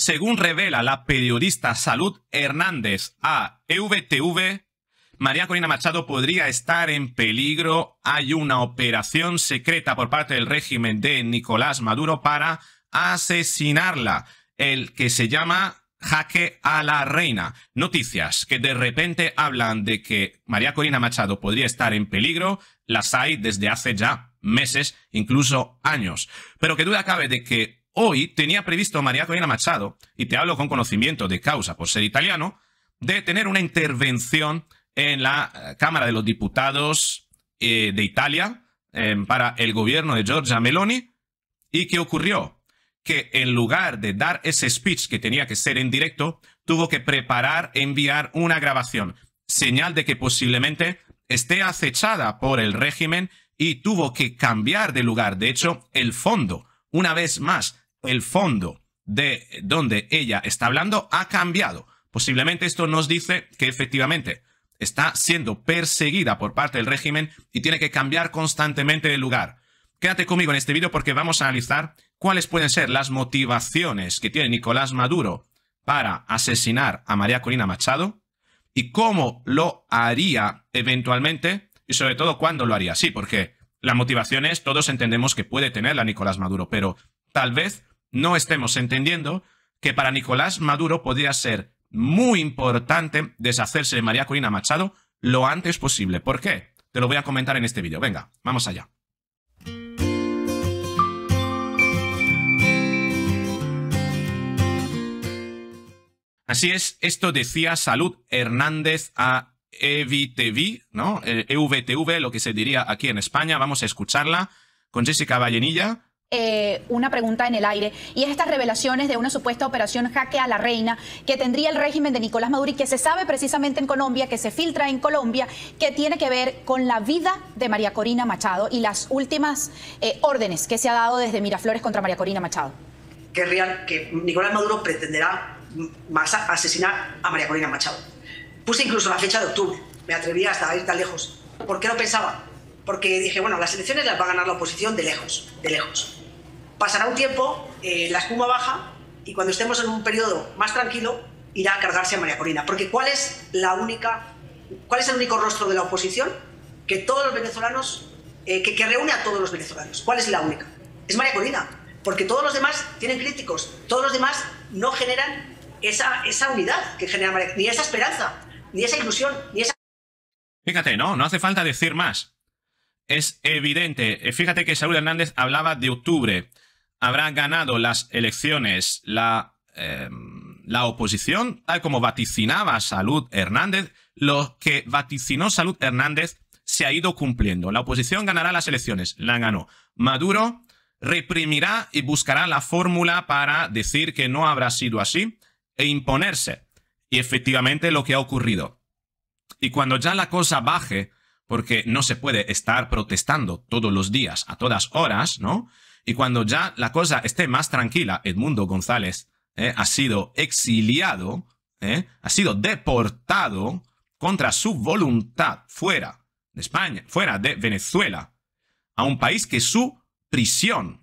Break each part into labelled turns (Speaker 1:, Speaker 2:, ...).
Speaker 1: Según revela la periodista Salud Hernández a EVTV, María Corina Machado podría estar en peligro. Hay una operación secreta por parte del régimen de Nicolás Maduro para asesinarla, el que se llama jaque a la reina. Noticias que de repente hablan de que María Corina Machado podría estar en peligro, las hay desde hace ya meses, incluso años. Pero que duda cabe de que hoy tenía previsto María Corina Machado, y te hablo con conocimiento de causa por ser italiano, de tener una intervención en la eh, Cámara de los Diputados eh, de Italia eh, para el gobierno de Giorgia Meloni. ¿Y qué ocurrió? Que en lugar de dar ese speech que tenía que ser en directo, tuvo que preparar, enviar una grabación, señal de que posiblemente esté acechada por el régimen y tuvo que cambiar de lugar. De hecho, el fondo, una vez más, el fondo de donde ella está hablando ha cambiado. Posiblemente esto nos dice que efectivamente está siendo perseguida por parte del régimen y tiene que cambiar constantemente de lugar. Quédate conmigo en este vídeo porque vamos a analizar cuáles pueden ser las motivaciones que tiene Nicolás Maduro para asesinar a María Corina Machado y cómo lo haría eventualmente y sobre todo cuándo lo haría. Sí, porque las motivaciones todos entendemos que puede tener la Nicolás Maduro, pero tal vez no estemos entendiendo que para Nicolás Maduro podría ser muy importante deshacerse de María Corina Machado lo antes posible. ¿Por qué? Te lo voy a comentar en este vídeo. Venga, vamos allá. Así es, esto decía Salud Hernández a EVTV, ¿no? EVTV, lo que se diría aquí en España. Vamos a escucharla con Jessica Vallenilla
Speaker 2: eh, una pregunta en el aire y es estas revelaciones de una supuesta operación jaque a la reina que tendría el régimen de Nicolás Maduro y que se sabe precisamente en Colombia, que se filtra en Colombia, que tiene que ver con la vida de María Corina Machado y las últimas eh, órdenes que se ha dado desde Miraflores contra María Corina Machado.
Speaker 3: Que real que Nicolás Maduro pretenderá asesinar a María Corina Machado. Puse incluso la fecha de octubre, me atrevía hasta a ir tan lejos. ¿Por qué lo pensaba? Porque dije, bueno, las elecciones las va a ganar la oposición de lejos, de lejos Pasará un tiempo, eh, la espuma baja y cuando estemos en un periodo más tranquilo irá a cargarse a María Corina. Porque ¿cuál es la única, cuál es el único rostro de la oposición que todos los venezolanos, eh, que, reúne a todos los venezolanos? ¿Cuál es la única? Es María Corina. Porque todos los demás tienen críticos, todos los demás no generan esa, esa unidad que genera María, ni esa esperanza, ni esa ilusión, ni esa...
Speaker 1: Fíjate, no, no hace falta decir más. Es evidente. Eh, fíjate que Saúl Hernández hablaba de octubre habrá ganado las elecciones la, em, la oposición, tal como vaticinaba Salud Hernández, lo que vaticinó Salud Hernández se ha ido cumpliendo. La oposición ganará las elecciones, la ganó. Maduro reprimirá y buscará la fórmula para decir que no habrá sido así e imponerse. Y efectivamente lo que ha ocurrido. Y cuando ya la cosa baje, porque no se puede estar protestando todos los días, a todas horas, ¿no? Y cuando ya la cosa esté más tranquila, Edmundo González eh, ha sido exiliado, eh, ha sido deportado contra su voluntad fuera de España, fuera de Venezuela, a un país que es su prisión.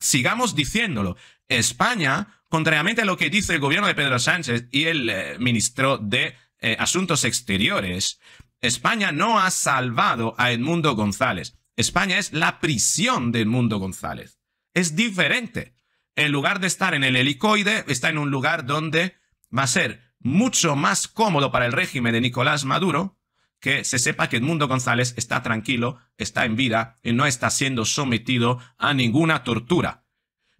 Speaker 1: Sigamos diciéndolo. España, contrariamente a lo que dice el gobierno de Pedro Sánchez y el eh, ministro de Asuntos Exteriores, España no ha salvado a Edmundo González. España es la prisión de Edmundo González es diferente. En lugar de estar en el helicoide, está en un lugar donde va a ser mucho más cómodo para el régimen de Nicolás Maduro que se sepa que Edmundo González está tranquilo, está en vida y no está siendo sometido a ninguna tortura.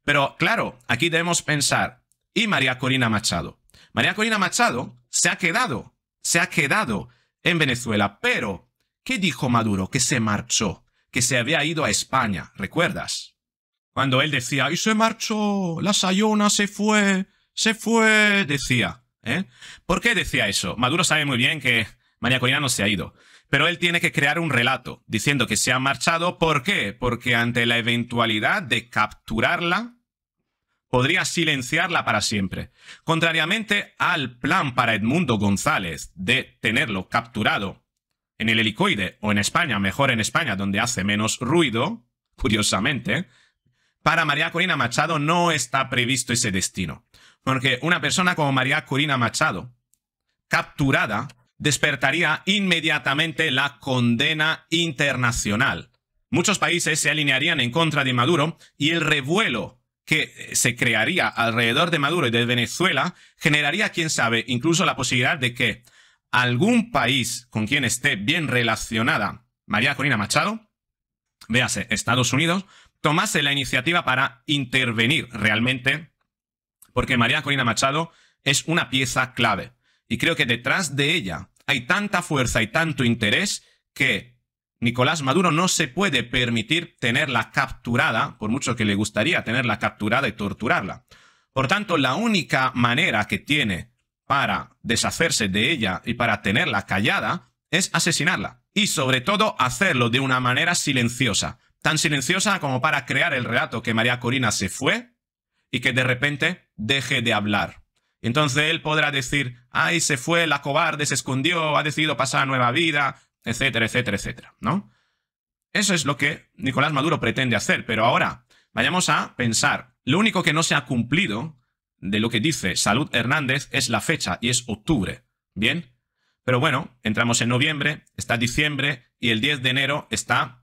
Speaker 1: Pero claro, aquí debemos pensar, ¿y María Corina Machado? María Corina Machado se ha quedado, se ha quedado en Venezuela, pero ¿qué dijo Maduro? Que se marchó, que se había ido a España, ¿recuerdas? Cuando él decía, y se marchó, la Sayona se fue, se fue, decía. ¿eh? ¿Por qué decía eso? Maduro sabe muy bien que María Corina no se ha ido. Pero él tiene que crear un relato diciendo que se ha marchado. ¿Por qué? Porque ante la eventualidad de capturarla, podría silenciarla para siempre. Contrariamente al plan para Edmundo González de tenerlo capturado en el helicoide o en España, mejor en España, donde hace menos ruido, curiosamente, para María Corina Machado no está previsto ese destino. Porque una persona como María Corina Machado, capturada, despertaría inmediatamente la condena internacional. Muchos países se alinearían en contra de Maduro y el revuelo que se crearía alrededor de Maduro y de Venezuela generaría, quién sabe, incluso la posibilidad de que algún país con quien esté bien relacionada María Corina Machado, véase Estados Unidos, tomase la iniciativa para intervenir realmente, porque María Corina Machado es una pieza clave. Y creo que detrás de ella hay tanta fuerza y tanto interés que Nicolás Maduro no se puede permitir tenerla capturada, por mucho que le gustaría tenerla capturada y torturarla. Por tanto, la única manera que tiene para deshacerse de ella y para tenerla callada es asesinarla. Y sobre todo hacerlo de una manera silenciosa. Tan silenciosa como para crear el relato que María Corina se fue y que de repente deje de hablar. Entonces él podrá decir, ay, se fue, la cobarde se escondió, ha decidido pasar nueva vida, etcétera, etcétera, etcétera, ¿no? Eso es lo que Nicolás Maduro pretende hacer, pero ahora vayamos a pensar, lo único que no se ha cumplido de lo que dice Salud Hernández es la fecha y es octubre, ¿bien? Pero bueno, entramos en noviembre, está diciembre y el 10 de enero está,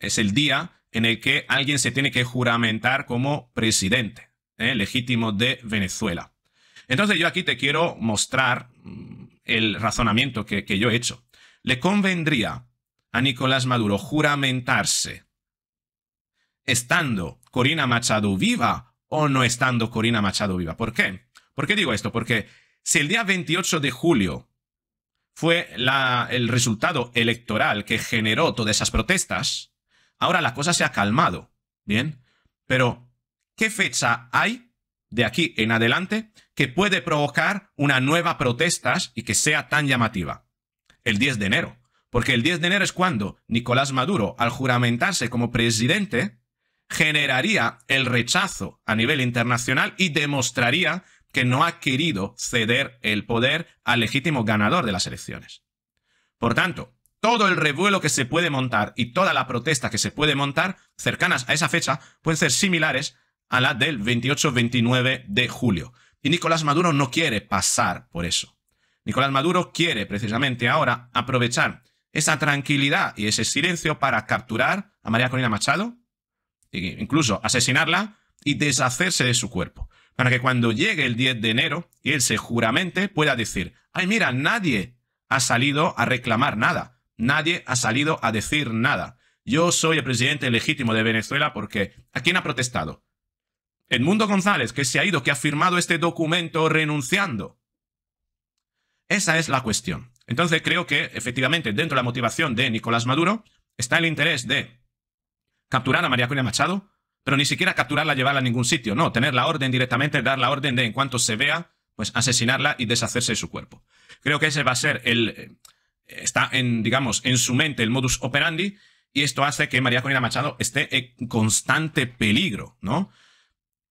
Speaker 1: es el día en el que alguien se tiene que juramentar como presidente ¿eh? legítimo de Venezuela. Entonces yo aquí te quiero mostrar mm, el razonamiento que, yo he hecho. ¿Le convendría a Nicolás Maduro juramentarse estando Corina Machado viva o no estando Corina Machado viva? ¿Por qué? ¿Por qué digo esto? Porque si el día 28 de julio fue el resultado electoral que generó todas esas protestas, ahora la cosa se ha calmado, ¿bien? Pero, ¿qué fecha hay de aquí en adelante que puede provocar una nueva protestas y que sea tan llamativa? El 10 de enero. Porque el 10 de enero es cuando Nicolás Maduro, al juramentarse como presidente, generaría el rechazo a nivel internacional y demostraría que no ha querido ceder el poder al legítimo ganador de las elecciones. Por tanto, todo el revuelo que se puede montar y toda la protesta que se puede montar cercanas a esa fecha pueden ser similares a la del 28-29 de julio. Y Nicolás Maduro no quiere pasar por eso. Nicolás Maduro quiere precisamente ahora aprovechar esa tranquilidad y ese silencio para capturar a María Corina Machado, e incluso asesinarla y deshacerse de su cuerpo para que cuando llegue el 10 de enero y él se juramente pueda decir, ay mira, nadie ha salido a reclamar nada, nadie ha salido a decir nada. Yo soy el presidente legítimo de Venezuela porque ¿a quién ha protestado? Edmundo González, que se ha ido, que ha firmado este documento renunciando. Esa es la cuestión. Entonces creo que efectivamente dentro de la motivación de Nicolás Maduro está el interés de capturar a María Corina Machado, pero ni siquiera capturarla, llevarla a ningún sitio. No, tener la orden directamente, dar la orden de en cuanto se vea, pues asesinarla y deshacerse de su cuerpo. Creo que ese va a ser el... Eh, está en, digamos, en su mente el modus operandi y esto hace que María Corina Machado esté en constante peligro, ¿no?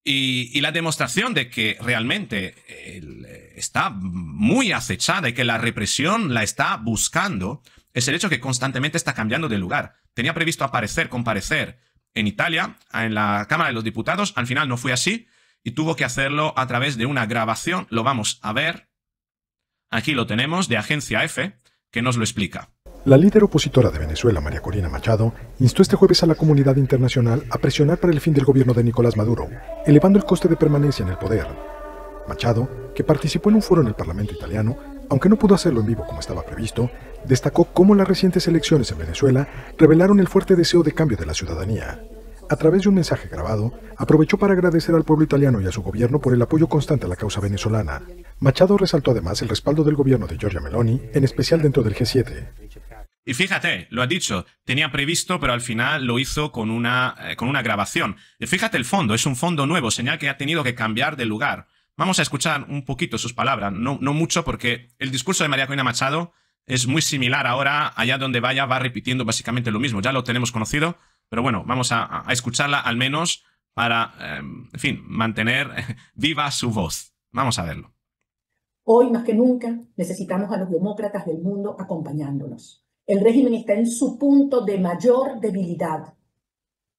Speaker 1: Y, la demostración de que realmente eh, está muy acechada y que la represión la está buscando es el hecho que constantemente está cambiando de lugar. Tenía previsto aparecer, comparecer en Italia, en la Cámara de los Diputados. Al final no fue así y tuvo que hacerlo a través de una grabación. Lo vamos a ver. Aquí lo tenemos de Agencia F, que nos lo explica.
Speaker 4: La líder opositora de Venezuela, María Corina Machado, instó este jueves a la comunidad internacional a presionar para el fin del gobierno de Nicolás Maduro, elevando el coste de permanencia en el poder. Machado, que participó en un foro en el Parlamento italiano, aunque no pudo hacerlo en vivo como estaba previsto, destacó cómo las recientes elecciones en Venezuela revelaron el fuerte deseo de cambio de la ciudadanía. A través de un mensaje grabado, aprovechó para agradecer al pueblo italiano y a su gobierno por el apoyo constante a la causa venezolana. Machado resaltó además el respaldo del gobierno de Giorgia Meloni, en especial dentro del G7.
Speaker 1: Y fíjate, lo ha dicho, tenía previsto, pero al final lo hizo con una, eh, con una grabación. Y fíjate el fondo, es un fondo nuevo, señal que ha tenido que cambiar de lugar. Vamos a escuchar un poquito sus palabras, no, no mucho porque el discurso de María Corina Machado es muy similar ahora, allá donde vaya va repitiendo básicamente lo mismo, ya lo tenemos conocido, pero bueno, vamos a, escucharla al menos para, em, en fin, mantener viva su voz. Vamos a verlo.
Speaker 5: Hoy más que nunca necesitamos a los demócratas del mundo acompañándonos. El régimen está en su punto de mayor debilidad.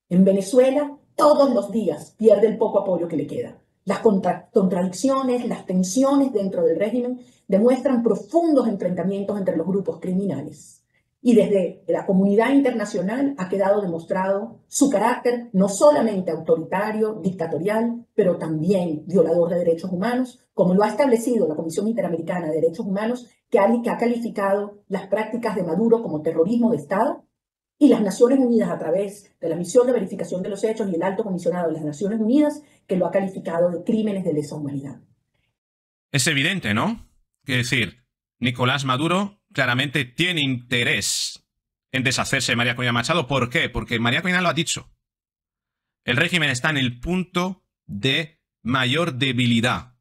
Speaker 5: En Venezuela, todos los días pierde el poco apoyo que le queda. Las contradicciones, las tensiones dentro del régimen demuestran profundos enfrentamientos entre los grupos criminales. Y desde la comunidad internacional ha quedado demostrado su carácter no solamente autoritario, dictatorial, pero también violador de derechos humanos, como lo ha establecido la Comisión Interamericana de Derechos Humanos, que ha, calificado las prácticas de Maduro como terrorismo de Estado, y las Naciones Unidas a través de la misión de verificación de los hechos y el alto comisionado de las Naciones Unidas, que lo ha calificado de crímenes de lesa humanidad.
Speaker 1: Es evidente, ¿no? Quiere decir, Nicolás Maduro claramente tiene interés en deshacerse de María Corina Machado. ¿Por qué? Porque María Corina lo ha dicho. El régimen está en el punto de mayor debilidad.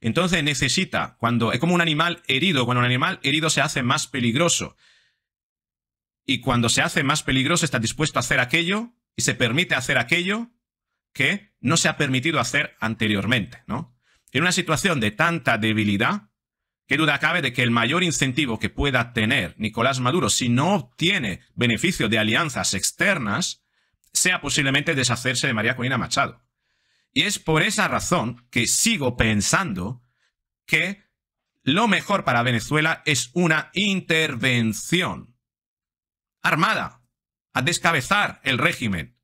Speaker 1: Entonces necesita, cuando es como un animal herido, cuando un animal herido se hace más peligroso. Y cuando se hace más peligroso está dispuesto a hacer aquello y se permite hacer aquello que no se ha permitido hacer anteriormente, ¿no? En una situación de tanta debilidad, ¿Qué duda cabe de que el mayor incentivo que pueda tener Nicolás Maduro si no obtiene beneficio de alianzas externas sea posiblemente deshacerse de María Corina Machado? Y es por esa razón que sigo pensando que lo mejor para Venezuela es una intervención armada a descabezar el régimen,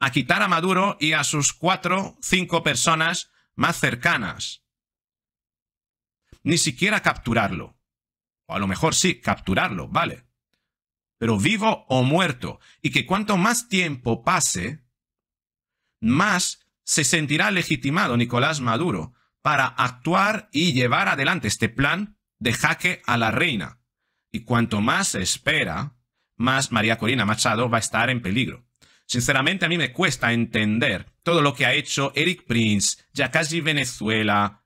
Speaker 1: a quitar a Maduro y a sus cuatro, cinco personas más cercanas ni siquiera capturarlo. O a lo mejor sí, capturarlo, vale. Pero vivo o muerto. Y que cuanto más tiempo pase, más se sentirá legitimado Nicolás Maduro para actuar y llevar adelante este plan de jaque a la reina. Y cuanto más se espera, más María Corina Machado va a estar en peligro. Sinceramente a mí me cuesta entender todo lo que ha hecho Eric Prince, ya casi Venezuela,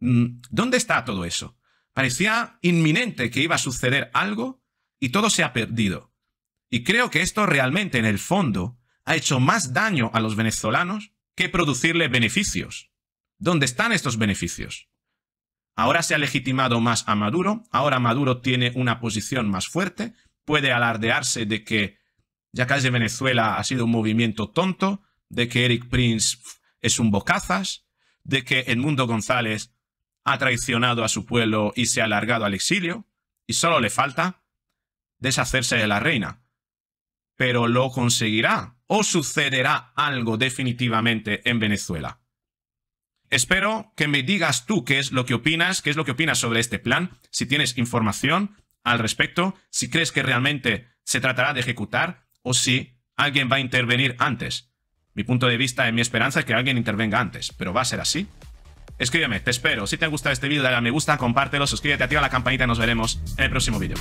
Speaker 1: ¿Dónde está todo eso? Parecía inminente que iba a suceder algo y todo se ha perdido. Y creo que esto realmente en el fondo ha hecho más daño a los venezolanos que producirle beneficios. ¿Dónde están estos beneficios? Ahora se ha legitimado más a Maduro, ahora Maduro tiene una posición más fuerte, puede alardearse de que ya casi Venezuela ha sido un movimiento tonto, de que Eric Prince es un bocazas, de que Edmundo González ha traicionado a su pueblo y se ha largado al exilio, y solo le falta deshacerse de la reina. Pero lo conseguirá o sucederá algo definitivamente en Venezuela. Espero que me digas tú qué es lo que opinas, qué es lo que opinas sobre este plan, si tienes información al respecto, si crees que realmente se tratará de ejecutar o si alguien va a intervenir antes. Mi punto de vista y mi esperanza es que alguien intervenga antes, pero ¿va a ser así? Escríbeme, te espero. Si te ha gustado este vídeo, dale a me gusta, compártelo, suscríbete, activa la campanita y nos veremos en el próximo vídeo.